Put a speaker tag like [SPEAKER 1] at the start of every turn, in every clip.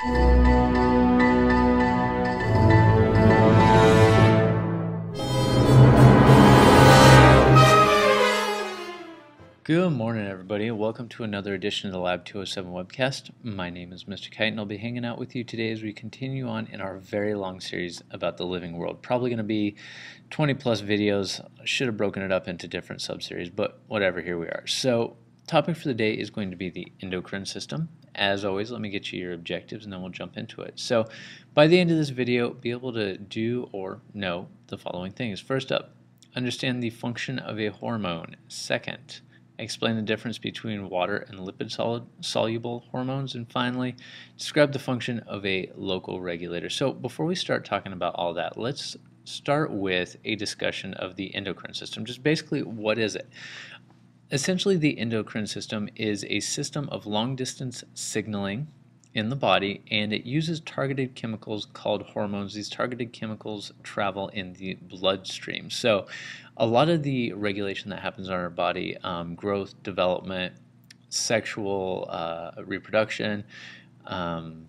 [SPEAKER 1] Good morning, everybody. And welcome to another edition of the Lab 207 webcast. My name is Mr. Kite, and I'll be hanging out with you today as we continue on in our very long series about the living world. Probably going to be 20 plus videos. Should have broken it up into different subseries, but whatever, here we are. So, topic for the day is going to be the endocrine system. As always, let me get you your objectives and then we'll jump into it. So, by the end of this video, be able to do or know the following things. First up, understand the function of a hormone. Second, explain the difference between water and lipid soluble hormones, and finally, describe the function of a local regulator. So before we start talking about all that, let's start with a discussion of the endocrine system. Just basically, what is it? Essentially, the endocrine system is a system of long distance signaling in the body and it uses targeted chemicals called hormones. These targeted chemicals travel in the bloodstream. So, a lot of the regulation that happens in our body, um, growth, development, sexual uh, reproduction, um,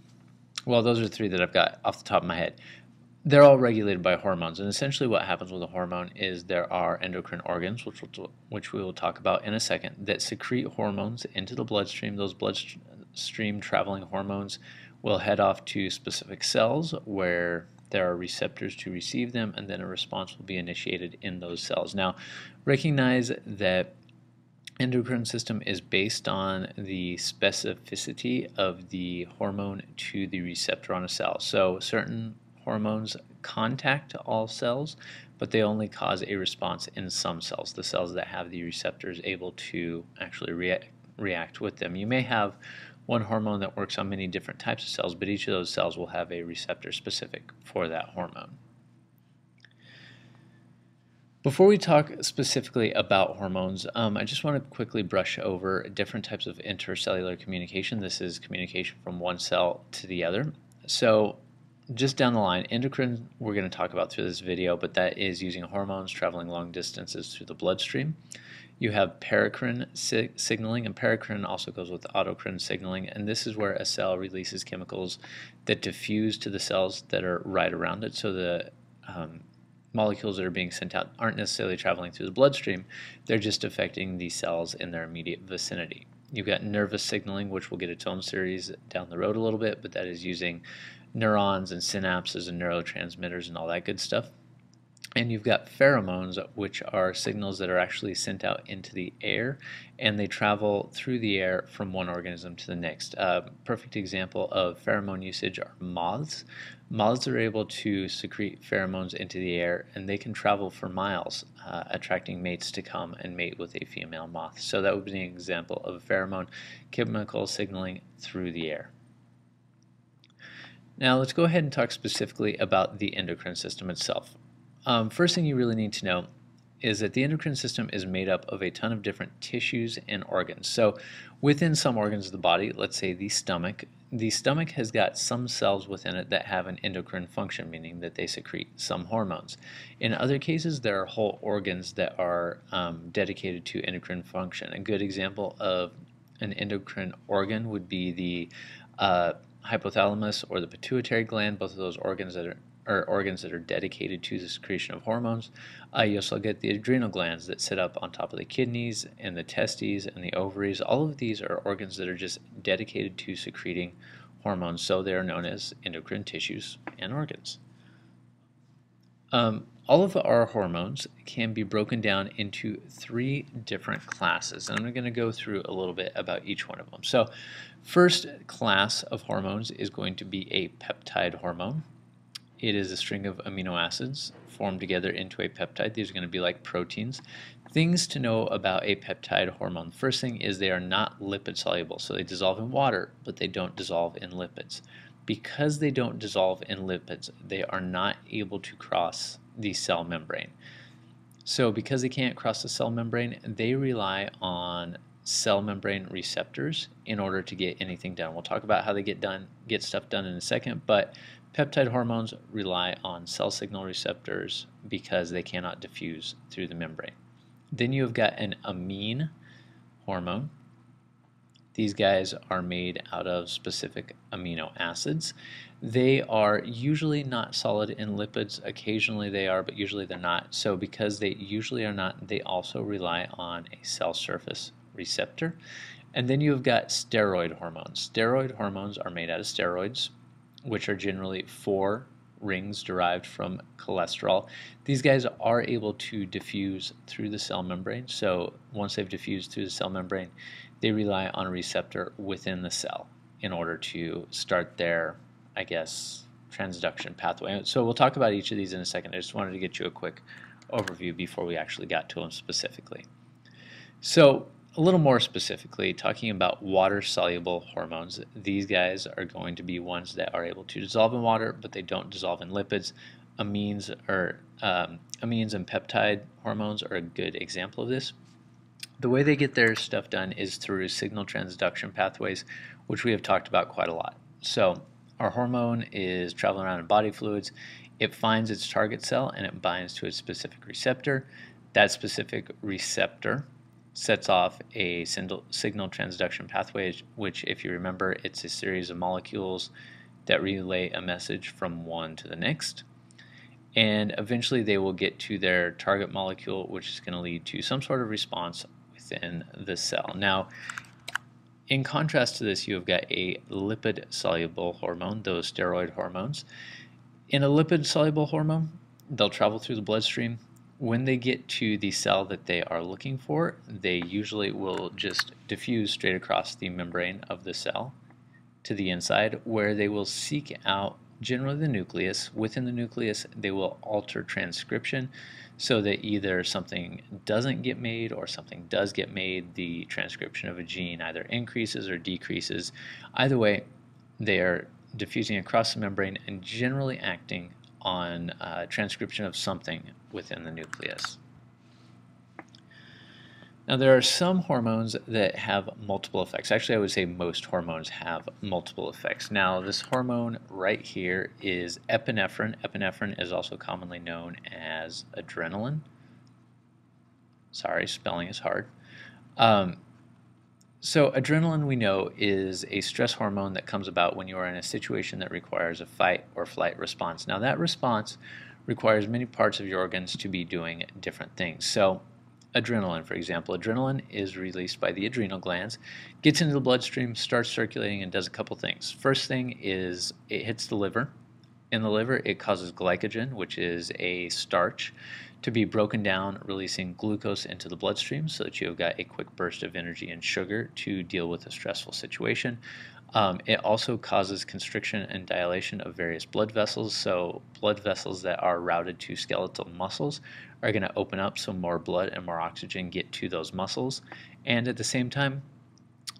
[SPEAKER 1] well, those are three that I've got off the top of my head. They're all regulated by hormones, and essentially, what happens with a hormone is there are endocrine organs, which we'll, which we will talk about in a second, that secrete hormones into the bloodstream. Those bloodstream traveling hormones will head off to specific cells where there are receptors to receive them, and then a response will be initiated in those cells. Now, recognize that endocrine system is based on the specificity of the hormone to the receptor on a cell. So certain hormones contact all cells, but they only cause a response in some cells, the cells that have the receptors able to actually react, react with them. You may have one hormone that works on many different types of cells, but each of those cells will have a receptor specific for that hormone. Before we talk specifically about hormones, um, I just want to quickly brush over different types of intercellular communication. This is communication from one cell to the other. So just down the line, endocrine we're going to talk about through this video, but that is using hormones traveling long distances through the bloodstream. You have paracrine signaling, and paracrine also goes with autocrine signaling, and this is where a cell releases chemicals that diffuse to the cells that are right around it. So the um, molecules that are being sent out aren't necessarily traveling through the bloodstream, they're just affecting the cells in their immediate vicinity. You've got nervous signaling, which will get its own series down the road a little bit, but that is using neurons and synapses and neurotransmitters and all that good stuff. And you've got pheromones, which are signals that are actually sent out into the air, and they travel through the air from one organism to the next. A uh, perfect example of pheromone usage are moths. Moths are able to secrete pheromones into the air, and they can travel for miles, uh, attracting mates to come and mate with a female moth. So that would be an example of pheromone chemical signaling through the air. Now let's go ahead and talk specifically about the endocrine system itself. Um, first thing you really need to know is that the endocrine system is made up of a ton of different tissues and organs. So within some organs of the body, let's say the stomach, the stomach has got some cells within it that have an endocrine function, meaning that they secrete some hormones. In other cases, there are whole organs that are um, dedicated to endocrine function. A good example of an endocrine organ would be the uh, hypothalamus or the pituitary gland, both of those organs that are or organs that are dedicated to the secretion of hormones. Uh, you also get the adrenal glands that sit up on top of the kidneys and the testes and the ovaries. All of these are organs that are just dedicated to secreting hormones, so they are known as endocrine tissues and organs. Um, all of our hormones can be broken down into three different classes, and I'm going to go through a little bit about each one of them. So, first class of hormones is going to be a peptide hormone. It is a string of amino acids formed together into a peptide. These are going to be like proteins. Things to know about a peptide hormone. First thing is they are not lipid soluble, so they dissolve in water, but they don't dissolve in lipids. Because they don't dissolve in lipids, they are not able to cross the cell membrane. So because they can't cross the cell membrane, they rely on cell membrane receptors in order to get anything done. We'll talk about how they get done, get stuff done in a second, but Peptide hormones rely on cell signal receptors because they cannot diffuse through the membrane. Then you have got an amine hormone. These guys are made out of specific amino acids. They are usually not solid in lipids. Occasionally they are, but usually they're not. So because they usually are not, they also rely on a cell surface receptor. And then you've got steroid hormones. Steroid hormones are made out of steroids, which are generally four rings derived from cholesterol. These guys are able to diffuse through the cell membrane. So once they've diffused through the cell membrane, they rely on a receptor within the cell in order to start their, I guess, transduction pathway. So we'll talk about each of these in a second. I just wanted to get you a quick overview before we actually got to them specifically. So a little more specifically, talking about water-soluble hormones, these guys are going to be ones that are able to dissolve in water, but they don't dissolve in lipids. Amines or um, amines and peptide hormones are a good example of this. The way they get their stuff done is through signal transduction pathways, which we have talked about quite a lot. So our hormone is traveling around in body fluids. It finds its target cell and it binds to a specific receptor. That specific receptor sets off a signal transduction pathway, which, if you remember, it's a series of molecules that relay a message from one to the next. And eventually they will get to their target molecule, which is going to lead to some sort of response within the cell. Now, in contrast to this, you have got a lipid soluble hormone, those steroid hormones. In a lipid soluble hormone, they'll travel through the bloodstream, when they get to the cell that they are looking for, they usually will just diffuse straight across the membrane of the cell to the inside where they will seek out generally the nucleus. Within the nucleus, they will alter transcription so that either something doesn't get made or something does get made. The transcription of a gene either increases or decreases. Either way, they are diffusing across the membrane and generally acting on uh, transcription of something within the nucleus. Now there are some hormones that have multiple effects. Actually, I would say most hormones have multiple effects. Now this hormone right here is epinephrine. Epinephrine is also commonly known as adrenaline. Sorry, spelling is hard. Um, so adrenaline, we know, is a stress hormone that comes about when you are in a situation that requires a fight or flight response. Now that response requires many parts of your organs to be doing different things. So adrenaline, for example, adrenaline is released by the adrenal glands, gets into the bloodstream, starts circulating, and does a couple things. First thing is it hits the liver. In the liver, it causes glycogen, which is a starch to be broken down, releasing glucose into the bloodstream so that you have got a quick burst of energy and sugar to deal with a stressful situation. Um, it also causes constriction and dilation of various blood vessels. So, blood vessels that are routed to skeletal muscles are going to open up so more blood and more oxygen get to those muscles. And at the same time,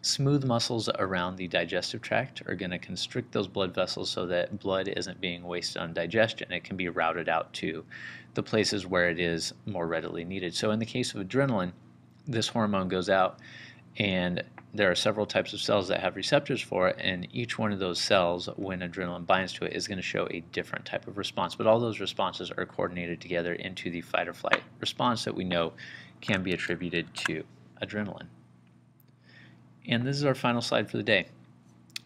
[SPEAKER 1] Smooth muscles around the digestive tract are going to constrict those blood vessels so that blood isn't being wasted on digestion. It can be routed out to the places where it is more readily needed. So in the case of adrenaline, this hormone goes out and there are several types of cells that have receptors for it, and each one of those cells, when adrenaline binds to it, is going to show a different type of response. But all those responses are coordinated together into the fight or flight response that we know can be attributed to adrenaline. And this is our final slide for the day.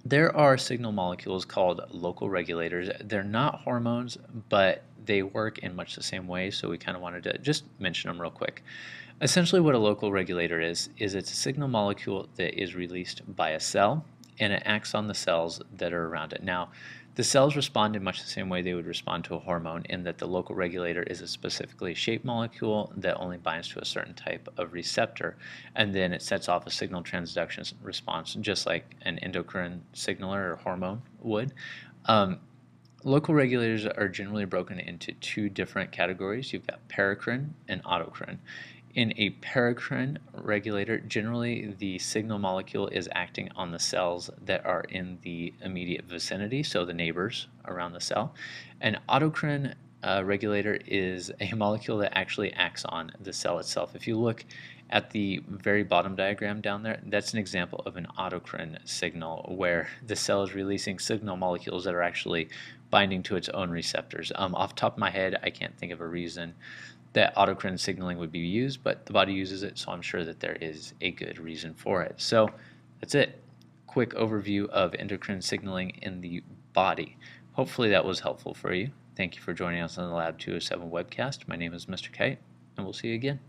[SPEAKER 1] There are signal molecules called local regulators. They're not hormones, but they work in much the same way, so we kind of wanted to just mention them real quick. Essentially what a local regulator is, is it's a signal molecule that is released by a cell, and it acts on the cells that are around it. Now, the cells respond in much the same way they would respond to a hormone in that the local regulator is a specifically shaped molecule that only binds to a certain type of receptor and then it sets off a signal transduction response just like an endocrine signaler or hormone would. Um, local regulators are generally broken into two different categories. You've got paracrine and autocrine. In a paracrine regulator, generally the signal molecule is acting on the cells that are in the immediate vicinity, so the neighbors around the cell. An autocrine uh, regulator is a molecule that actually acts on the cell itself. If you look at the very bottom diagram down there, that's an example of an autocrine signal where the cell is releasing signal molecules that are actually binding to its own receptors. Um, off top of my head, I can't think of a reason that autocrine signaling would be used, but the body uses it, so I'm sure that there is a good reason for it. So That's it. Quick overview of endocrine signaling in the body. Hopefully that was helpful for you. Thank you for joining us on the Lab 207 webcast. My name is Mr. Kite, and we'll see you again.